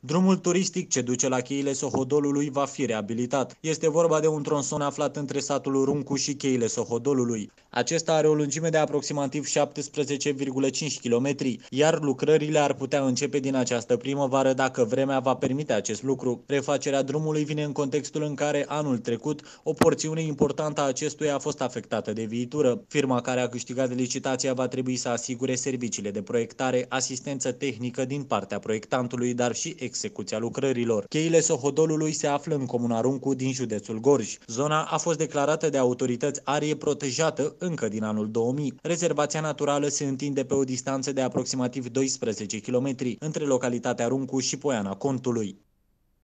Drumul turistic ce duce la cheile Sohodolului va fi reabilitat. Este vorba de un tronson aflat între satul Runcu și cheile Sohodolului. Acesta are o lungime de aproximativ 17,5 km, iar lucrările ar putea începe din această primăvară dacă vremea va permite acest lucru. Refacerea drumului vine în contextul în care anul trecut o porțiune importantă a acestuia a fost afectată de viitură. Firma care a câștigat licitația va trebui să asigure serviciile de proiectare, asistență tehnică din partea proiectantului, dar și execuția lucrărilor. Cheile Sohodolului se află în comuna Runcu din județul Gorj. Zona a fost declarată de autorități arie protejată încă din anul 2000. Rezervația naturală se întinde pe o distanță de aproximativ 12 km între localitatea Runcu și Poiana Contului.